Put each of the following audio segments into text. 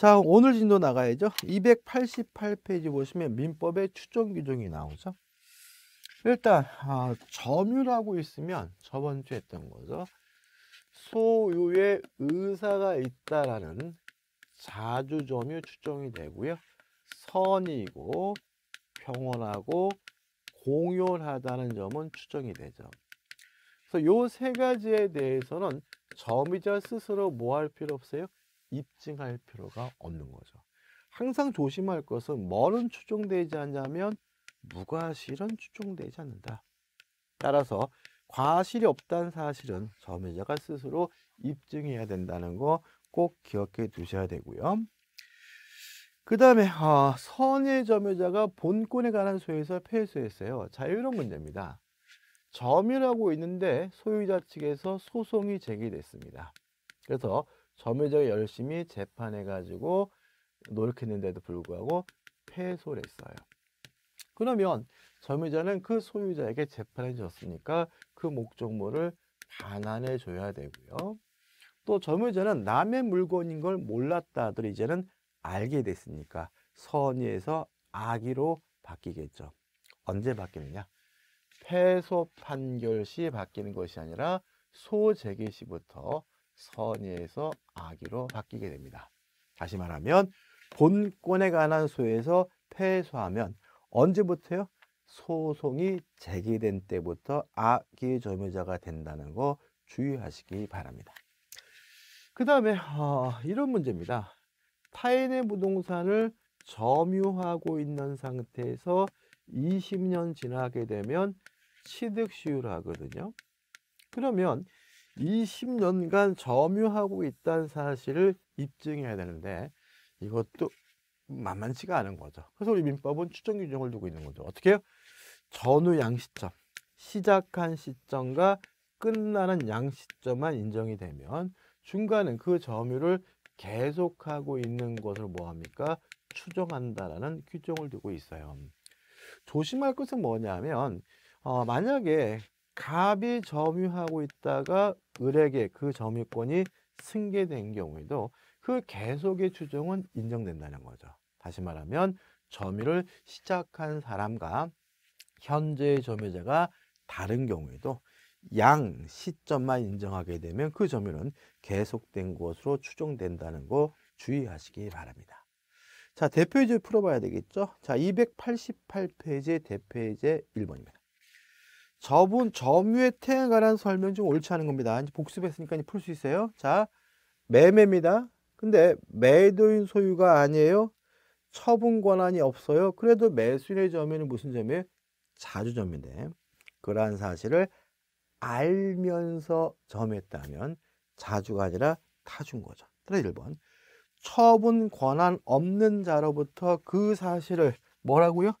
자, 오늘 진도 나가야죠. 288페이지 보시면 민법의 추정 규정이 나오죠. 일단 아, 점유라고 있으면 저번 주에 했던 거죠. 소유의 의사가 있다라는 자주점유 추정이 되고요. 선이고 평온하고 공존하다는 점은 추정이 되죠. 그래서 요 세 가지에 대해서는 점유자 스스로 뭐 할 필요 없어요? 입증할 필요가 없는 거죠. 항상 조심할 것은 뭐는 추정되지 않냐면 무과실은 추정되지 않는다. 따라서 과실이 없다는 사실은 점유자가 스스로 입증해야 된다는 거 꼭 기억해 두셔야 되고요. 그 다음에 아, 선의 점유자가 본권에 관한 소유에서 패소했어요. 자 이런 문제입니다. 점유라고 있는데 소유자 측에서 소송이 제기됐습니다. 그래서 점유자가 열심히 재판해가지고 노력했는데도 불구하고 패소를 했어요. 그러면 점유자는 그 소유자에게 재판해 줬으니까 그 목적물을 반환해 줘야 되고요. 또 점유자는 남의 물건인 걸 몰랐다 하더라도 이제는 알게 됐으니까 선의에서 악의로 바뀌겠죠. 언제 바뀌느냐? 패소 판결 시 바뀌는 것이 아니라 소재기 시부터 선의에서 악의로 바뀌게 됩니다. 다시 말하면 본권에 관한 소에서 패소하면 언제부터요? 소송이 제기된 때부터 악의 점유자가 된다는 거 주의하시기 바랍니다. 그 다음에 어, 이런 문제입니다. 타인의 부동산을 점유하고 있는 상태에서 20년 지나게 되면 취득시효를 하거든요. 그러면 20년간 점유하고 있다는 사실을 입증해야 되는데 이것도 만만치가 않은 거죠. 그래서 우리 민법은 추정 규정을 두고 있는 거죠. 어떻게 해요? 전후 양시점, 시작한 시점과 끝나는 양시점만 인정이 되면 중간은 그 점유를 계속하고 있는 것을 뭐합니까? 추정한다라는 규정을 두고 있어요. 조심할 것은 뭐냐면 어, 만약에 갑이 점유하고 있다가 을에게 그 점유권이 승계된 경우에도 그 계속의 추정은 인정된다는 거죠. 다시 말하면 점유를 시작한 사람과 현재의 점유자가 다른 경우에도 양 시점만 인정하게 되면 그 점유는 계속된 것으로 추정된다는 거 주의하시기 바랍니다. 자, 대표이제 풀어봐야 되겠죠? 자, 288페이지 대표이제 1번입니다. 저분 점유의 태에 관한 설명 중 옳지 않은 겁니다. 이제 복습했으니까 풀수 있어요. 자, 매매입니다. 근데 매도인 소유가 아니에요. 처분 권한이 없어요. 그래도 매수인의 점유는 무슨 점이에요? 자주점인데 그러한 사실을 알면서 점했다면 자주가 아니라 타준 거죠. 따라 1번. 처분 권한 없는 자로부터 그 사실을 뭐라고요?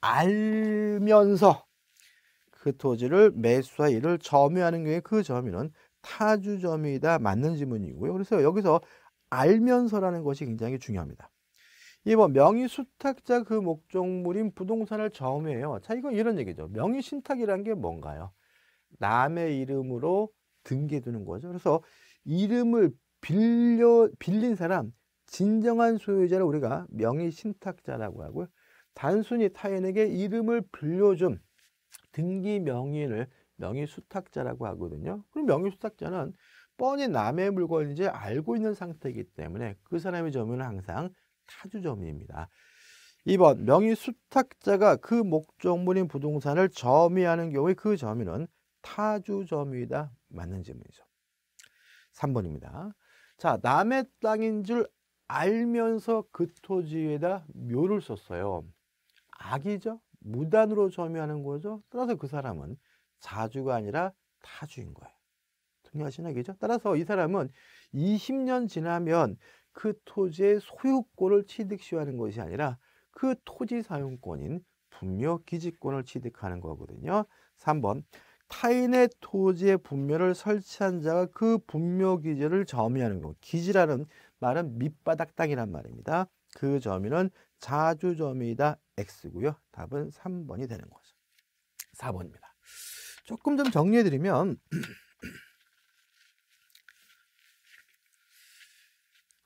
알면서 그 토지를 매수와 이를 점유하는 경우에 그 점유는 타주 점유이다 맞는 지문이고요. 그래서 여기서 알면서라는 것이 굉장히 중요합니다. 2번 명의 수탁자 그 목적물인 부동산을 점유해요. 자 이건 이런 얘기죠. 명의 신탁이라는 게 뭔가요? 남의 이름으로 등기해두는 거죠. 그래서 이름을 빌려 빌린 사람 진정한 소유자를 우리가 명의 신탁자라고 하고요. 단순히 타인에게 이름을 빌려준 등기 명의인을 명의 수탁자라고 하거든요. 그럼 명의 수탁자는 뻔히 남의 물건인지 알고 있는 상태이기 때문에 그 사람의 점유는 항상 타주 점유입니다. 2번 명의 수탁자가 그 목적물인 부동산을 점유하는 경우에 그 점유는 타주 점유이다. 맞는 질문이죠. 3번입니다. 자, 남의 땅인 줄 알면서 그 토지에다 묘를 썼어요. 악이죠? 무단으로 점유하는 거죠. 따라서 그 사람은 자주가 아니라 타주인 거예요. 동의하시나 겠죠? 따라서 이 사람은 20년 지나면 그 토지의 소유권을 취득시하는 것이 아니라 그 토지 사용권인 분묘 기지권을 취득하는 거거든요. 3번 타인의 토지에 분묘를 설치한 자가 그 분묘 기지를 점유하는 것. 기지라는 말은 밑바닥 땅이란 말입니다. 그 점유는 자주 점유이다 X고요. 답은 3번이 되는 거죠. 4번입니다. 조금 좀 정리해 드리면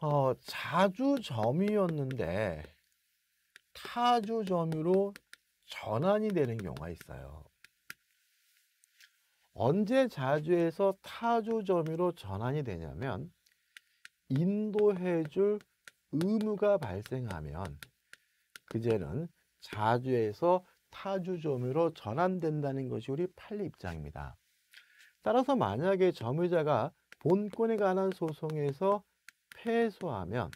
어, 자주 점유였는데 타주 점유로 전환이 되는 경우가 있어요. 언제 자주에서 타주 점유로 전환이 되냐면 인도해줄 의무가 발생하면 그제는 자주에서 타주 점유로 전환된다는 것이 우리 판례 입장입니다. 따라서 만약에 점유자가 본권에 관한 소송에서 패소하면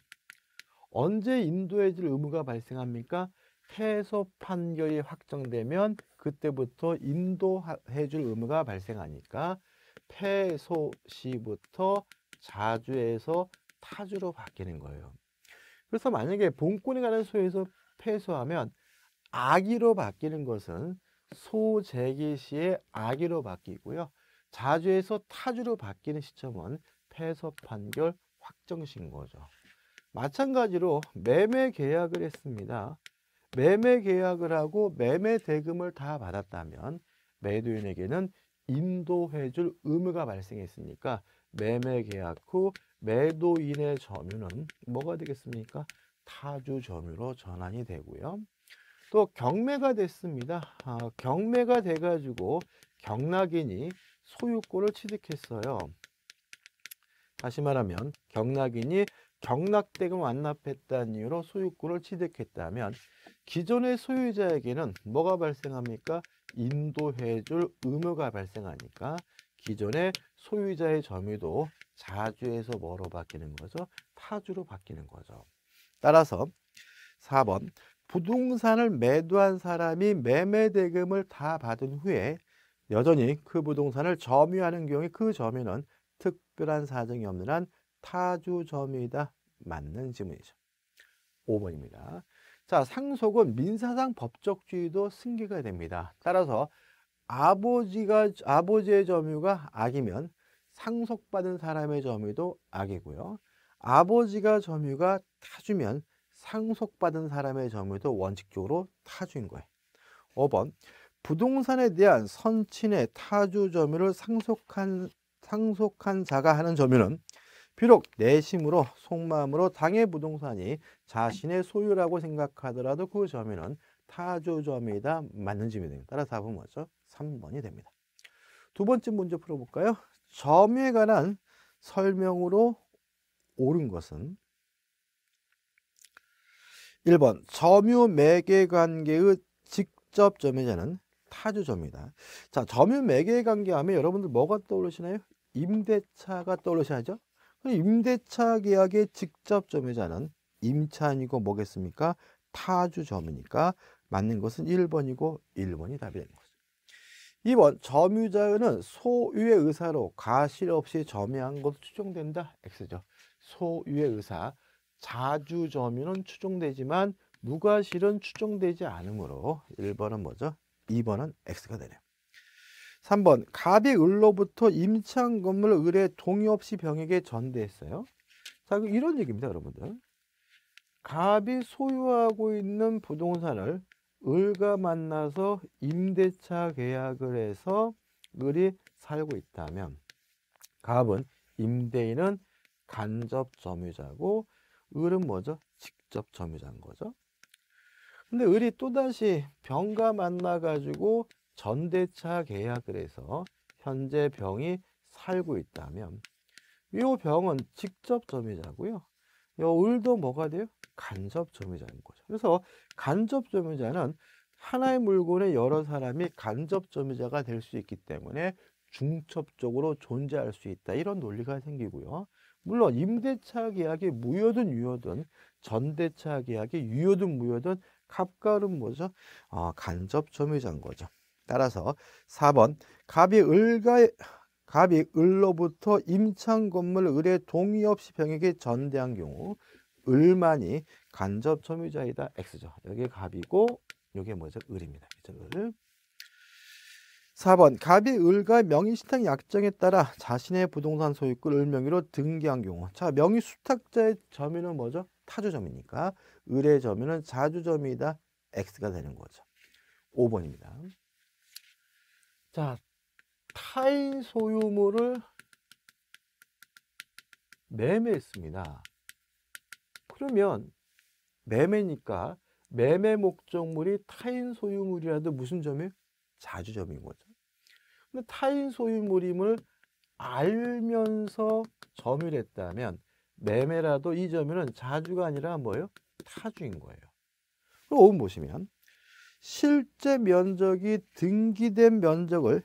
언제 인도해 줄 의무가 발생합니까? 패소 판결이 확정되면 그때부터 인도해 줄 의무가 발생하니까 패소 시부터 자주에서 타주로 바뀌는 거예요. 그래서 만약에 본권에 관한 소에서 패소하면 악의로 바뀌는 것은 소재기 시에 악의로 바뀌고요. 자주에서 타주로 바뀌는 시점은 패소 판결 확정신 거죠. 마찬가지로 매매 계약을 했습니다. 매매 계약을 하고 매매 대금을 다 받았다면 매도인에게는 인도해줄 의무가 발생했으니까 매매 계약 후 매도인의 점유는 뭐가 되겠습니까? 타주 점유로 전환이 되고요. 또 경매가 됐습니다. 아, 경매가 돼가지고 경락인이 소유권을 취득했어요. 다시 말하면 경락인이 경락대금 완납했다는 이유로 소유권을 취득했다면 기존의 소유자에게는 뭐가 발생합니까? 인도해줄 의무가 발생하니까 기존의 소유자의 점유도 자주에서 뭐로 바뀌는 거죠? 타주로 바뀌는 거죠. 따라서 4번 부동산을 매도한 사람이 매매 대금을 다 받은 후에 여전히 그 부동산을 점유하는 경우에 그 점유는 특별한 사정이 없는 한 타주 점유이다. 맞는 지문이죠. 5번입니다. 자, 상속은 민사상 법적주의도 승계가 됩니다. 따라서 아버지가 아버지의 점유가 악이면 상속받은 사람의 점유도 악이고요. 아버지가 점유가 타주면 상속받은 사람의 점유도 원칙적으로 타주인 거예요. 5번 부동산에 대한 선친의 타주 점유를 상속한 상속한 자가 하는 점유는 비록 내심으로 속마음으로 당의 부동산이 자신의 소유라고 생각하더라도 그 점유는 타주 점이다 맞는 점이 따라서 답은 뭐죠? 3번이 됩니다. 두 번째 문제 풀어볼까요? 점유에 관한 설명으로 옳은 것은 1번 점유 매개 관계의 직접 점유자는 타주점이다. 자, 점유 매개 관계 하면 여러분들 뭐가 떠오르시나요? 임대차가 떠오르셔야죠. 임대차 계약의 직접 점유자는 임차인이고 뭐겠습니까? 타주점이니까 맞는 것은 1번이고 1번이 답이 되는 거죠. 2번 점유자는 소유의 의사로 가실 없이 점유한 것으로 추정된다. X죠. 소유의 의사 자주 점유는 추정되지만 무과실은 추정되지 않으므로 1번은 뭐죠? 2번은 X가 되네요. 3번 갑이 을로부터 임차한 건물을 을에 동의 없이 병에게 전대했어요. 자, 이런 얘기입니다, 여러분들. 갑이 소유하고 있는 부동산을 을과 만나서 임대차 계약을 해서 을이 살고 있다면 갑은 임대인은 간접 점유자고 을은 뭐죠? 직접 점유자인 거죠. 근데 을이 또다시 병과 만나 가지고 전대차 계약을 해서 현재 병이 살고 있다면 이 병은 직접 점유자고요. 이 을도 뭐가 돼요? 간접 점유자인 거죠. 그래서 간접 점유자는 하나의 물건에 여러 사람이 간접 점유자가 될 수 있기 때문에 중첩적으로 존재할 수 있다. 이런 논리가 생기고요. 물론 임대차 계약이 무효든 유효든 전대차 계약이 유효든 무효든 갑과은 뭐죠? 어, 간접 점유자인 거죠. 따라서 4번 갑이 을과 갑이 을로부터 임창 건물 을의 동의 없이 병에게 전대한 경우 을만이 간접 점유자이다 X죠. 여기 갑이고 여기 뭐죠? 을입니다. 을. 4번 갑이 을과 명의 신탁 약정에 따라 자신의 부동산 소유권 을 명의로 등기한 경우 자 명의 수탁자의 점유는 뭐죠? 타주점이니까 을의 점유는 자주점이다 X가 되는 거죠. 5번입니다. 자, 타인 소유물을 매매했습니다. 그러면 매매니까 매매 목적물이 타인 소유물이라도 무슨 점이에요? 자주점인 거죠. 근데 타인 소유물임을 알면서 점유했다면 매매라도 이 점유는 자주가 아니라 뭐예요? 타주인 거예요. 그럼 5번 보시면 실제 면적이 등기된 면적을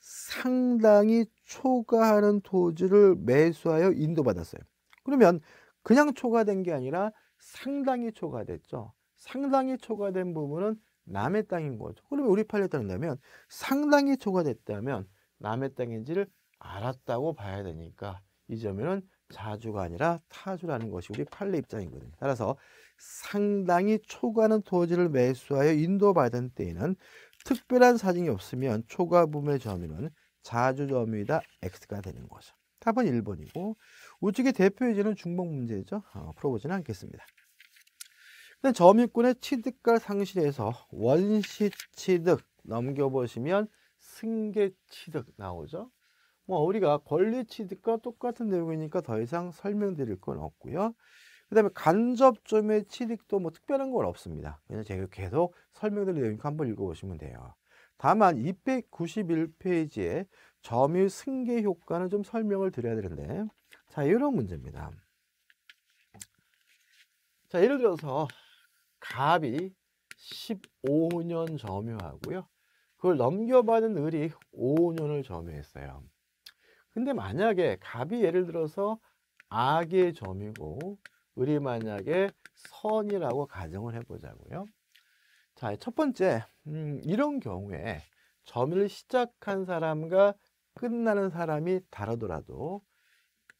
상당히 초과하는 토지를 매수하여 인도받았어요. 그러면 그냥 초과된 게 아니라 상당히 초과됐죠. 상당히 초과된 부분은 남의 땅인 거죠. 그러면 우리 판례에 따른다면 상당히 초과됐다면 남의 땅인지를 알았다고 봐야 되니까 이 점에는 자주가 아니라 타주라는 것이 우리 판례 입장이거든요. 따라서 상당히 초과하는 토지를 매수하여 인도받은 때에는 특별한 사정이 없으면 초과 부분의 점유는 자주 점유이다 X가 되는 거죠. 답은 1번이고 우측의 대표 예제는 중복 문제죠. 어, 풀어보지는 않겠습니다. 일단 점유권의 취득과 상실에서 원시 취득 넘겨보시면 승계 취득 나오죠. 뭐 우리가 권리 취득과 똑같은 내용이니까 더 이상 설명드릴 건 없고요. 그 다음에 간접점의 취득도 뭐 특별한 건 없습니다. 그냥 제가 계속 설명드릴 내용이니까 한번 읽어보시면 돼요. 다만 291페이지에 점유 승계 효과는 좀 설명을 드려야 되는데 자 이런 문제입니다. 자 예를 들어서 갑이 15년 점유하고요. 그걸 넘겨받은 을이 5년을 점유했어요. 근데 만약에 갑이 예를 들어서 악의 점이고 을이 만약에 선이라고 가정을 해보자고요. 자, 첫 번째, 음, 이런 경우에 점유를 시작한 사람과 끝나는 사람이 다르더라도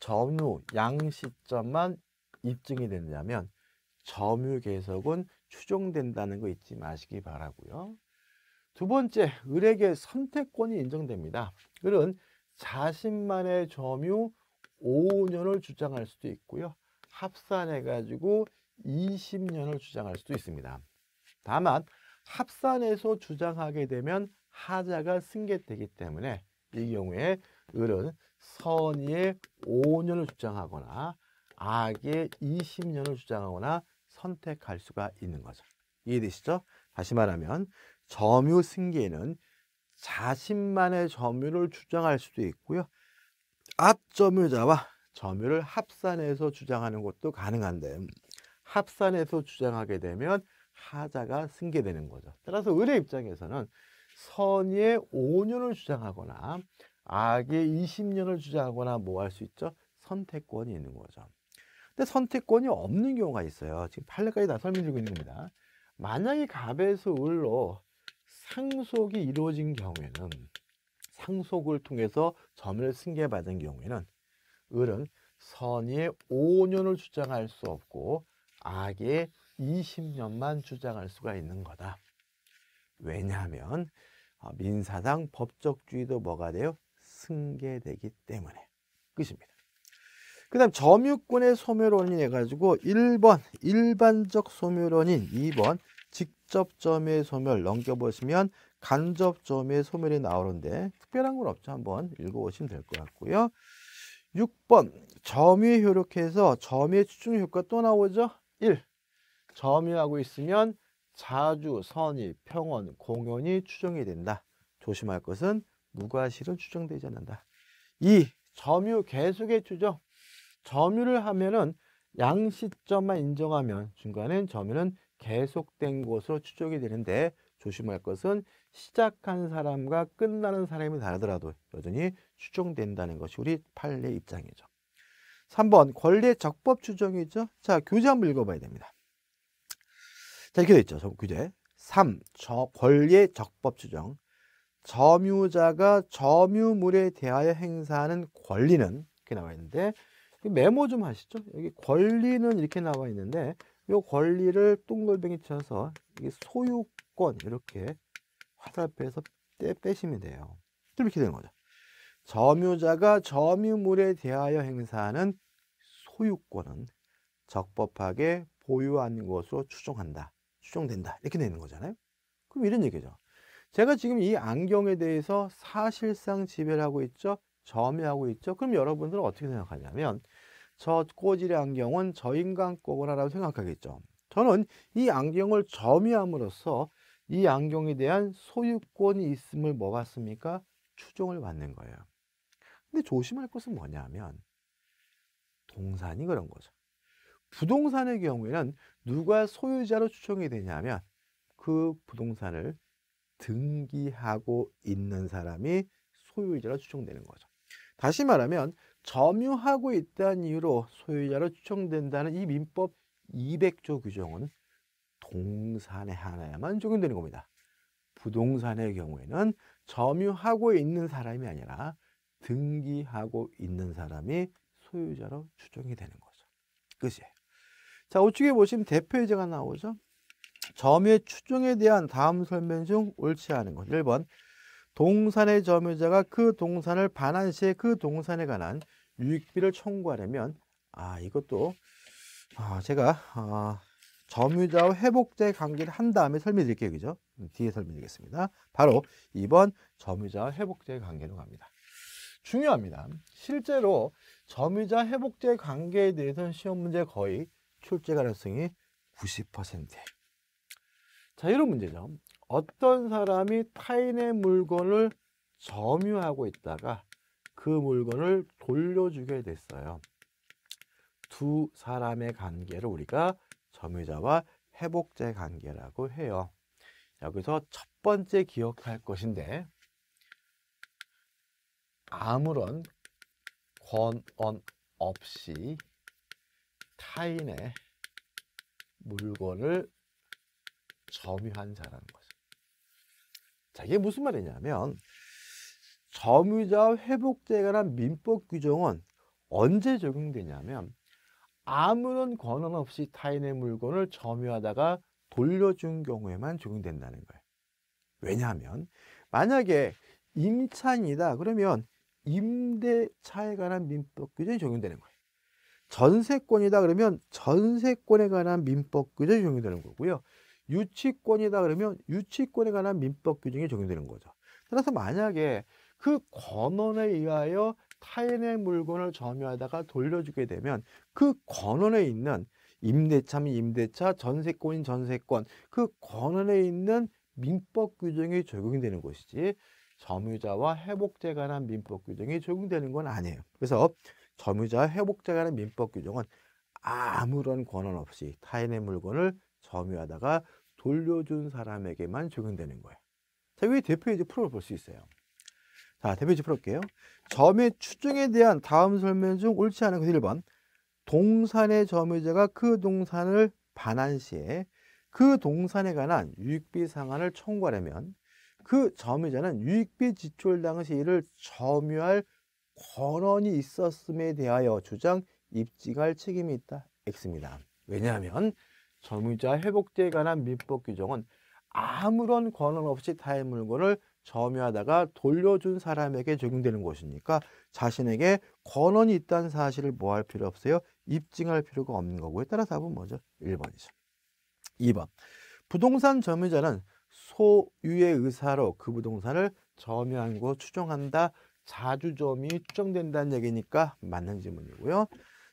점유 양 시점만 입증이 된다면 점유 계속은 추종된다는 거 잊지 마시기 바라고요. 두 번째, 을에게 선택권이 인정됩니다. 을은 자신만의 점유 5년을 주장할 수도 있고요. 합산해 가지고 20년을 주장할 수도 있습니다. 다만 합산해서 주장하게 되면 하자가 승계되기 때문에 이 경우에 을은 선의의 5년을 주장하거나 악의 20년을 주장하거나 선택할 수가 있는 거죠. 이해되시죠? 다시 말하면 점유 승계는 자신만의 점유를 주장할 수도 있고요. 앞점유자와 점유를 합산해서 주장하는 것도 가능한데 합산해서 주장하게 되면 하자가 승계되는 거죠. 따라서 을의 입장에서는 선의의 5년을 주장하거나 악의 20년을 주장하거나 뭐 할 수 있죠? 선택권이 있는 거죠. 근데 선택권이 없는 경우가 있어요. 지금 판례까지 다 설명드리고 있는 겁니다. 만약에 갑에서 을로 상속이 이루어진 경우에는 상속을 통해서 점을 승계받은 경우에는 을은 선의의 5년을 주장할 수 없고 악의 20년만 주장할 수가 있는 거다. 왜냐하면 어, 민사상 법적주의도 뭐가 돼요? 승계되기 때문에 끝입니다. 그 다음 점유권의 소멸원인 해가지고 1번 일반적 소멸원인 2번 직접점의 소멸 넘겨보시면 간접점의 소멸이 나오는데 특별한 건 없죠. 한번 읽어보시면 될 것 같고요. 6번 점유에 효력해서 점유의 추중 효과 또 나오죠. 1. 점유하고 있으면 자주, 선의, 평원, 공연이 추정이 된다. 조심할 것은 무과실은 추정되지 않는다. 2. 점유 계속의 추정. 점유를 하면은 양시점만 인정하면 중간엔 점유는 계속된 것으로 추정이 되는데 조심할 것은 시작한 사람과 끝나는 사람이 다르더라도 여전히 추정된다는 것이 우리 판례 입장이죠. 3번 권리의 적법 추정이죠. 자 교재 한번 읽어봐야 됩니다. 자 이렇게 돼 있죠. 교재 3. 저 권리의 적법 추정 점유자가 점유물에 대하여 행사하는 권리는 이렇게 나와 있는데 메모 좀 하시죠. 여기 권리는 이렇게 나와 있는데 이 권리를 동글뱅이 쳐서 이게 소유권 이렇게 화살표에서 떼, 빼시면 돼요. 이렇게 되는 거죠. 점유자가 점유물에 대하여 행사하는 소유권은 적법하게 보유한 것으로 추정한다. 추정된다. 이렇게 되는 거잖아요. 그럼 이런 얘기죠. 제가 지금 이 안경에 대해서 사실상 지배를 하고 있죠. 점유하고 있죠. 그럼 여러분들은 어떻게 생각하냐면 저 꼬질의 안경은 저 인간 거구나라고 생각하겠죠. 저는 이 안경을 점유함으로써 이 안경에 대한 소유권이 있음을 뭐 받습니까? 추종을 받는 거예요. 근데 조심할 것은 뭐냐면 동산이 그런 거죠. 부동산의 경우에는 누가 소유자로 추정이 되냐면 그 부동산을 등기하고 있는 사람이 소유자로 추정되는 거죠. 다시 말하면 점유하고 있다는 이유로 소유자로 추정된다는 이 민법 200조 규정은 동산에 하나야만 적용되는 겁니다. 부동산의 경우에는 점유하고 있는 사람이 아니라 등기하고 있는 사람이 소유자로 추정이 되는 거죠. 끝이에요. 자, 우측에 보시면 대표 예제가 나오죠. 점유의 추정에 대한 다음 설명 중 옳지 않은 것. 1번 동산의 점유자가 그 동산을 반환 시에 그 동산에 관한 유익비를 청구하려면 아 이것도 아 제가 아, 점유자와 회복자의 관계를 한 다음에 설명드릴게요. 그죠? 뒤에 설명드리겠습니다. 바로 2번 점유자와 회복자의 관계로 갑니다. 중요합니다. 실제로 점유자 회복자의 관계에 대해서는 시험 문제 거의 출제 가능성이 90%. 자, 이런 문제죠. 어떤 사람이 타인의 물건을 점유하고 있다가 그 물건을 돌려주게 됐어요. 두 사람의 관계를 우리가 점유자와 회복자의 관계라고 해요. 여기서 첫 번째 기억할 것인데 아무런 권원 없이 타인의 물건을 점유한 자라는 거죠. 자, 이게 무슨 말이냐면 점유자 회복자에 관한 민법 규정은 언제 적용되냐면 아무런 권한 없이 타인의 물건을 점유하다가 돌려준 경우에만 적용된다는 거예요. 왜냐하면 만약에 임차인이다 그러면 임대차에 관한 민법 규정이 적용되는 거예요. 전세권이다 그러면 전세권에 관한 민법 규정이 적용되는 거고요. 유치권이다 그러면 유치권에 관한 민법 규정이 적용되는 거죠. 따라서 만약에 그 권원에 의하여 타인의 물건을 점유하다가 돌려주게 되면 그 권원에 있는 임대차면 임대차, 전세권인 전세권 그 권원에 있는 민법 규정이 적용이 되는 것이지 점유자와 회복자에 관한 민법 규정이 적용되는 건 아니에요. 그래서 점유자 회복자에 관한 민법 규정은 아무런 권한 없이 타인의 물건을 점유하다가 돌려준 사람에게만 적용되는 거예요. 자, 여기 대표 이제 풀어볼 수 있어요. 자, 대표 이제 풀어볼게요. 점의 추정에 대한 다음 설명 중 옳지 않은 것 1번. 동산의 점유자가 그 동산을 반환 시에 그 동산에 관한 유익비 상한을 청구하려면 그 점유자는 유익비 지출 당시 이를 점유할 권한이 있었음에 대하여 주장 입증할 책임이 있다. X입니다. 왜냐하면 점유자 회복제에 관한 민법 규정은 아무런 권한 없이 타의 물건을 점유하다가 돌려준 사람에게 적용되는 것이니까 자신에게 권한이 있다는 사실을 뭐 할 필요 없어요? 입증할 필요가 없는 거고요. 따라서 답은 뭐죠? 1번이죠. 2번. 부동산 점유자는 소유의 의사로 그 부동산을 점유한 거 추정한다. 자주점이 추정된다는 얘기니까 맞는 질문이고요.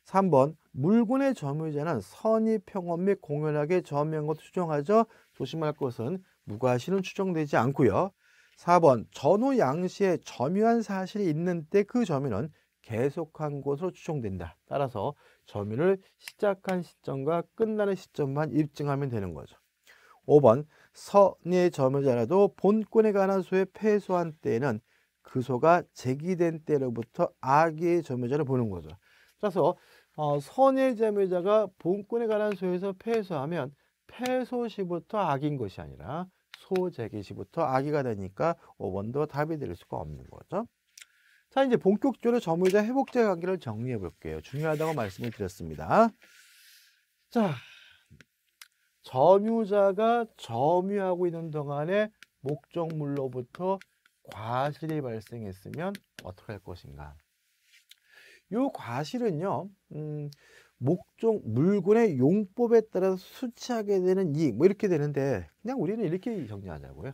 3번 물건의 점유자는 선의 평원 및 공연하게 점유한 것도 추정하죠. 조심할 것은 무과실은 추정되지 않고요. 4번 전후 양시에 점유한 사실이 있는 때 그 점유는 계속한 것으로 추정된다. 따라서 점유를 시작한 시점과 끝나는 시점만 입증하면 되는 거죠. 5번 선의 점유자라도 본권에 관한 소에 패소한 때에는 그 소가 제기된 때로부터 악의 점유자를 보는 거죠. 따라서 어, 선의 점유자가 본권에 관한 소에서 패소하면 패소 시부터 악인 것이 아니라 소재기 시부터 악의가 되니까 5번도 답이 될 수가 없는 거죠. 자 이제 본격적으로 점유자 회복자 관계를 정리해 볼게요. 중요하다고 말씀을 드렸습니다. 자 점유자가 점유하고 있는 동안에 목적물로부터 과실이 발생했으면 어떻게 할 것인가? 요 과실은요, 음, 목적 물건의 용법에 따라서 수취하게 되는 이익, 뭐 이렇게 되는데, 그냥 우리는 이렇게 정리하자고요.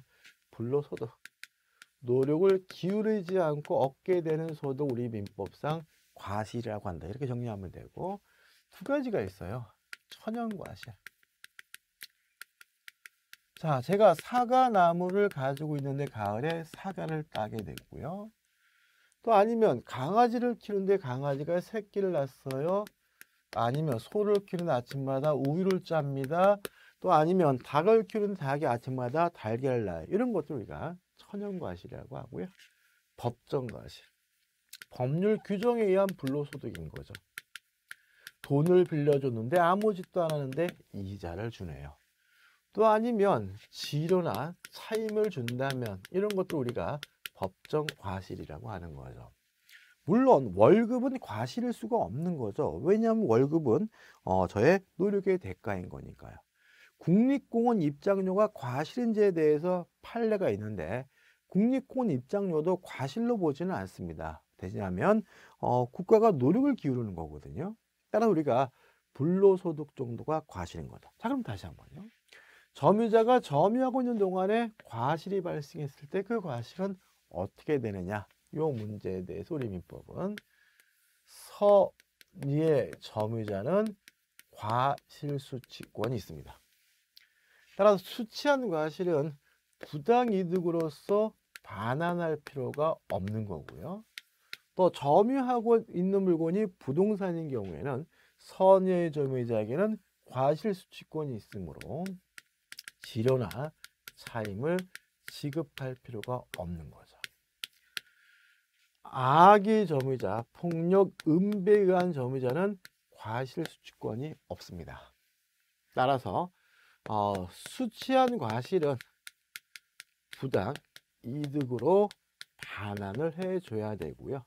불로소득. 노력을 기울이지 않고 얻게 되는 소득 우리 민법상 과실이라고 한다. 이렇게 정리하면 되고 두 가지가 있어요. 천연과실. 자, 제가 사과나무를 가지고 있는데 가을에 사과를 따게 됐고요. 또 아니면 강아지를 키우는데 강아지가 새끼를 낳았어요. 아니면 소를 키우는 아침마다 우유를 짭니다. 또 아니면 닭을 키우는 닭이 아침마다 달걀을 낳아요. 이런 것들 우리가 천연과실이라고 하고요. 법정과실. 법률 규정에 의한 불로소득인 거죠. 돈을 빌려줬는데 아무 짓도 안 하는데 이자를 주네요. 또 아니면 지료나 차임을 준다면 이런 것도 우리가 법정 과실이라고 하는 거죠. 물론 월급은 과실일 수가 없는 거죠. 왜냐하면 월급은 어, 저의 노력의 대가인 거니까요. 국립공원 입장료가 과실인지에 대해서 판례가 있는데 국립공원 입장료도 과실로 보지는 않습니다. 대신하면 어, 국가가 노력을 기울이는 거거든요. 따라 우리가 불로소득 정도가 과실인 거다. 자 그럼 다시 한번요. 점유자가 점유하고 있는 동안에 과실이 발생했을 때 그 과실은 어떻게 되느냐 이 문제에 대해서 우리 민법은 선의의 점유자는 과실수취권이 있습니다. 따라서 수취한 과실은 부당이득으로서 반환할 필요가 없는 거고요. 또 점유하고 있는 물건이 부동산인 경우에는 선의의 점유자에게는 과실수취권이 있으므로 지료나 차임을 지급할 필요가 없는 거죠. 악의 점유자, 폭력, 음배에 의한 점유자는 과실 수취권이 없습니다. 따라서 어, 수취한 과실은 부당 이득으로 반환을 해줘야 되고요.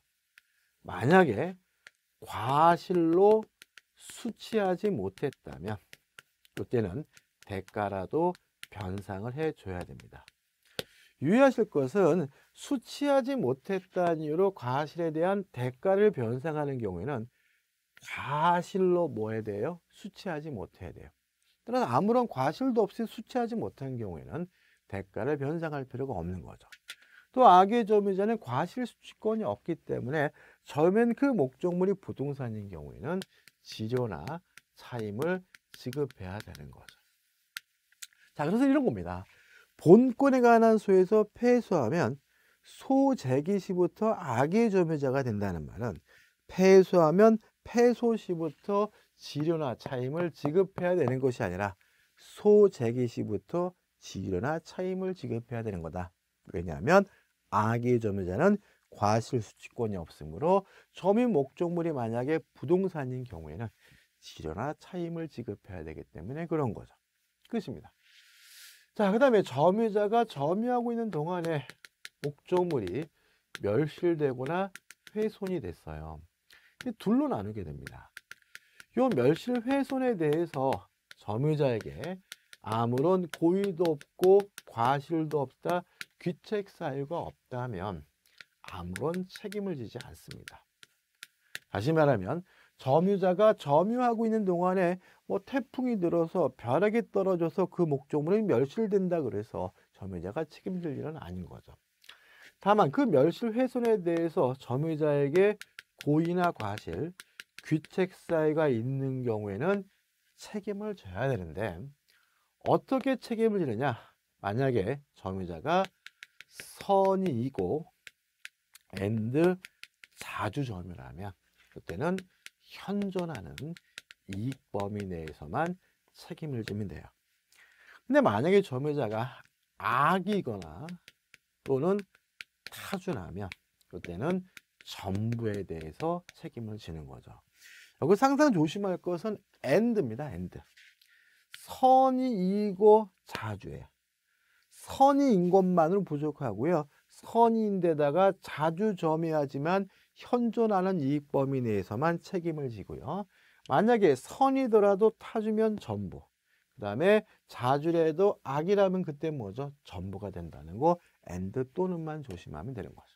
만약에 과실로 수취하지 못했다면 그때는 대가라도 변상을 해줘야 됩니다. 유의하실 것은 수취하지 못했다는 이유로 과실에 대한 대가를 변상하는 경우에는 과실로 뭐 해야 돼요? 수취하지 못해야 돼요. 따라서 아무런 과실도 없이 수취하지 못한 경우에는 대가를 변상할 필요가 없는 거죠. 또 악의 점유자는 과실 수취권이 없기 때문에 처음엔 그 목적물이 부동산인 경우에는 지료나 차임을 지급해야 되는 거죠. 자, 그래서 이런 겁니다. 본권에 관한 소에서 패소하면 소재기 시부터 악의 점유자가 된다는 말은 패소하면 패소 시부터 지료나 차임을 지급해야 되는 것이 아니라 소재기 시부터 지료나 차임을 지급해야 되는 거다. 왜냐하면 악의 점유자는 과실수취권이 없으므로 점유 목적물이 만약에 부동산인 경우에는 지료나 차임을 지급해야 되기 때문에 그런 거죠. 끝입니다. 자, 그 다음에 점유자가 점유하고 있는 동안에 목적물이 멸실되거나 훼손이 됐어요. 둘로 나누게 됩니다. 이 멸실 훼손에 대해서 점유자에게 아무런 고의도 없고 과실도 없다, 귀책 사유가 없다면 아무런 책임을 지지 않습니다. 다시 말하면 점유자가 점유하고 있는 동안에 뭐 태풍이 들어서 벼락이 떨어져서 그 목적물이 멸실된다 그래서 점유자가 책임질 일은 아닌 거죠. 다만 그 멸실 훼손에 대해서 점유자에게 고의나 과실, 귀책 사유가 있는 경우에는 책임을 져야 되는데 어떻게 책임을 지느냐? 만약에 점유자가 선의이고 and 자주 점유라면 그때는 현존하는 이익 범위 내에서만 책임을 지면 돼요. 근데 만약에 점유자가 악의거나 또는 타주라면 그때는 전부에 대해서 책임을 지는 거죠. 여기 항상 조심할 것은 and입니다. and. 선의이고 자주예요. 선의인 것만으로 부족하고요. 선의인데다가 자주 점유하지만 현존하는 이익 범위 내에서만 책임을 지고요. 만약에 선의더라도 타주면 전부. 그 다음에 자주래도 악의라면 그때 뭐죠? 전부가 된다는 거 and 또는만 조심하면 되는 거죠.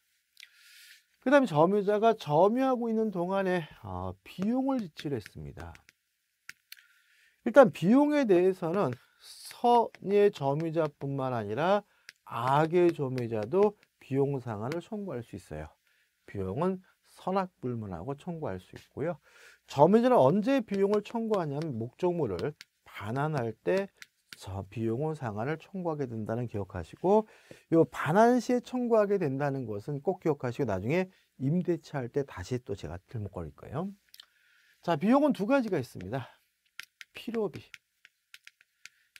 그 다음에 점유자가 점유하고 있는 동안에 어, 비용을 지출을 했습니다. 일단 비용에 대해서는 선의 점유자뿐만 아니라 악의 점유자도 비용 상환을 청구할 수 있어요. 비용은 선악불문하고 청구할 수 있고요. 점유자는 언제 비용을 청구하냐면 목적물을 반환할 때 저 비용은 상한을 청구하게 된다는 기억하시고 요 반환 시에 청구하게 된다는 것은 꼭 기억하시고 나중에 임대차 할 때 다시 또 제가 들목거릴 거예요. 자, 비용은 두 가지가 있습니다. 필요비.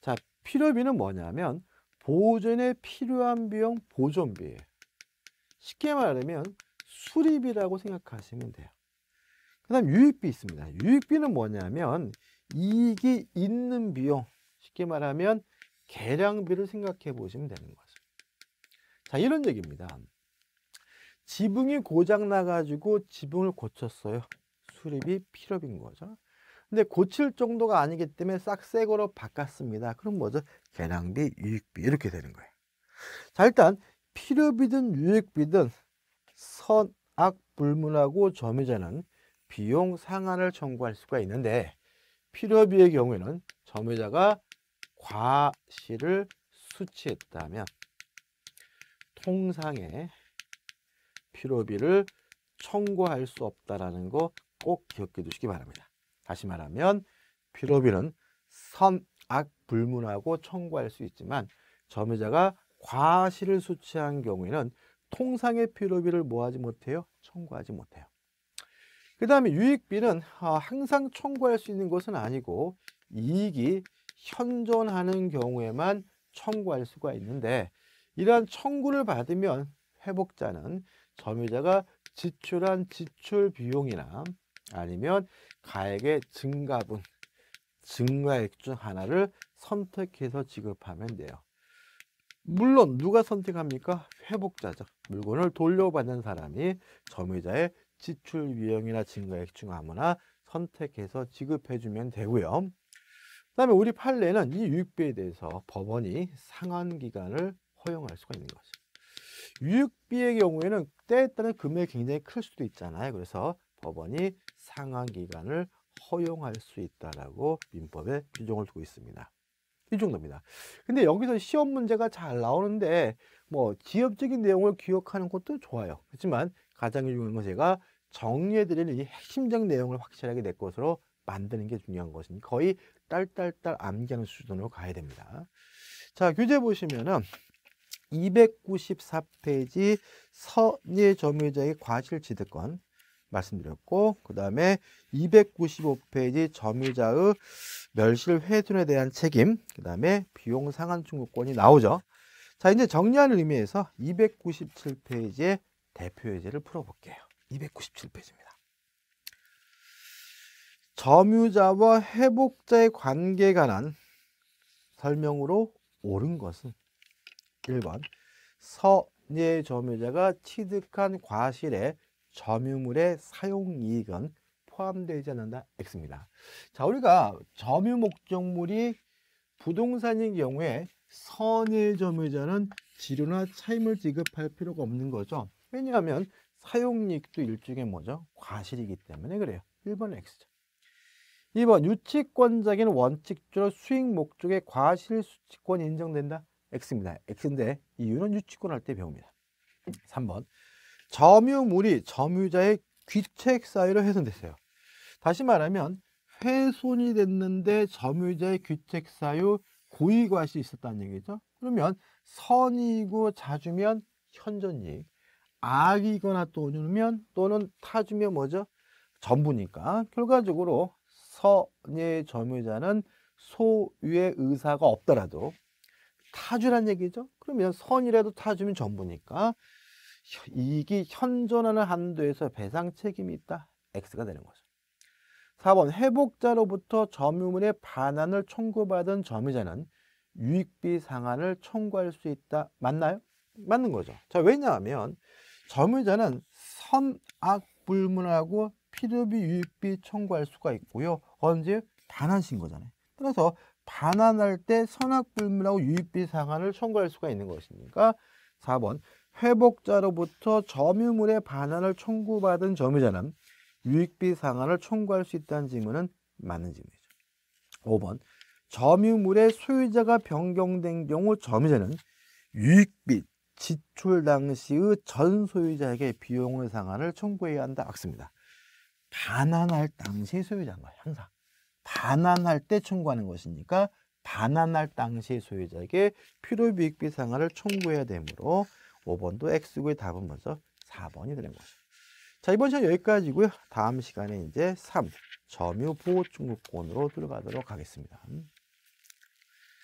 자, 필요비는 뭐냐면 보존에 필요한 비용 보존비예요. 쉽게 말하면 수리비라고 생각하시면 돼요. 그 다음 유익비 있습니다. 유익비는 뭐냐면 이익이 있는 비용, 쉽게 말하면 계량비를 생각해 보시면 되는 거죠. 자, 이런 얘기입니다. 지붕이 고장 나가지고 지붕을 고쳤어요. 수리비 필요비인 거죠. 근데 고칠 정도가 아니기 때문에 싹 새 거로 바꿨습니다. 그럼 뭐죠? 계량비, 유익비 이렇게 되는 거예요. 자, 일단 필요비든 유익비든 선악 불문하고 점유자는 비용 상한을 청구할 수가 있는데 필요비의 경우에는 점유자가 과실을 수취했다면 통상의 필요비를 청구할 수 없다라는 거 꼭 기억해 두시기 바랍니다. 다시 말하면 필요비는 선악 불문하고 청구할 수 있지만 점유자가 과실을 수취한 경우에는 통상의 필요비를 뭐하지 못해요? 청구하지 못해요. 그 다음에 유익비는 아, 항상 청구할 수 있는 것은 아니고 이익이 현존하는 경우에만 청구할 수가 있는데 이러한 청구를 받으면 회복자는 점유자가 지출한 지출 비용이나 아니면 가액의 증가분, 증가액 중 하나를 선택해서 지급하면 돼요. 물론 누가 선택합니까? 회복자죠. 물건을 돌려받는 사람이 점유자의 지출 비용이나 증가액 중 아무나 선택해서 지급해주면 되고요. 그 다음에 우리 판례는 이 유익비에 대해서 법원이 상환 기간을 허용할 수가 있는 거죠. 유익비의 경우에는 때에 따른 금액이 굉장히 클 수도 있잖아요. 그래서 법원이 상환 기간을 허용할 수 있다라고 민법에 규정을 두고 있습니다. 이 정도입니다. 근데 여기서 시험 문제가 잘 나오는데 뭐 지엽적인 내용을 기억하는 것도 좋아요. 그렇지만 가장 중요한 건 제가 정리해드리는 이 핵심적 내용을 확실하게 내 것으로 만드는 게 중요한 것이니 거의 딸딸딸 암기하는 수준으로 가야 됩니다. 자, 교재 보시면은 294페이지 선예 점유자의 과실지대권 말씀드렸고 그 다음에 295페이지 점유자의 멸실 회둔에 대한 책임 그 다음에 비용 상환 청구권이 나오죠. 자 이제 정리하는 의미에서 297페이지의 대표 예제를 풀어볼게요. 297페이지입니다. 점유자와 회복자의 관계에 관한 설명으로 옳은 것은 1번 선예 점유자가 취득한 과실에 점유물의 사용이익은 포함되지 않는다 X입니다. 자 우리가 점유 목적물이 부동산인 경우에 선의 점유자는 지료나 차임을 지급할 필요가 없는 거죠. 왜냐하면 사용이익도 일종의 뭐죠? 과실이기 때문에 그래요. 1번 X죠. 2번 유치권자에게 원칙적으로 수익 목적의 과실 수치권이 인정된다. X입니다. X인데 이유는 유치권 할 때 배웁니다. 3번 점유물이 점유자의 귀책 사유로 훼손됐어요. 다시 말하면 훼손이 됐는데 점유자의 귀책 사유 고의과실이 있었다는 얘기죠. 그러면 선이고 자주면 현존이익, 악이거나 또는 또는 타주면 뭐죠? 전부니까 결과적으로 선의 점유자는 소유의 의사가 없더라도 타주란 얘기죠. 그러면 선이라도 타주면 전부니까 이익이 현존하는 한도에서 배상 책임이 있다. X가 되는 거죠. 4번 회복자로부터 점유물의 반환을 청구받은 점유자는 유익비 상한을 청구할 수 있다. 맞나요? 맞는 거죠. 자, 왜냐하면 점유자는 선악 불문하고 필요비 유익비 청구할 수가 있고요. 언제 반환 신 거잖아요. 따라서 반환할 때 선악 불문하고 유익비 상한을 청구할 수가 있는 것이니까 4번 회복자로부터 점유물의 반환을 청구받은 점유자는 유익비 상한을 청구할 수 있다는 질문은 맞는 질문이죠. 5번 점유물의 소유자가 변경된 경우 점유자는 유익비 지출 당시의 전 소유자에게 비용의 상환을 청구해야 한다. 맞습니다. 반환할 당시 소유자인 거예요. 항상. 반환할 때 청구하는 것이니까 반환할 당시 소유자에게 필요비익비 상환을 청구해야 되므로 5번도 X고의 답은 먼저 4번이 되는 거죠. 자, 이번 시간 여기까지고요. 다음 시간에 이제 3, 점유 보호 청구권으로 들어가도록 하겠습니다.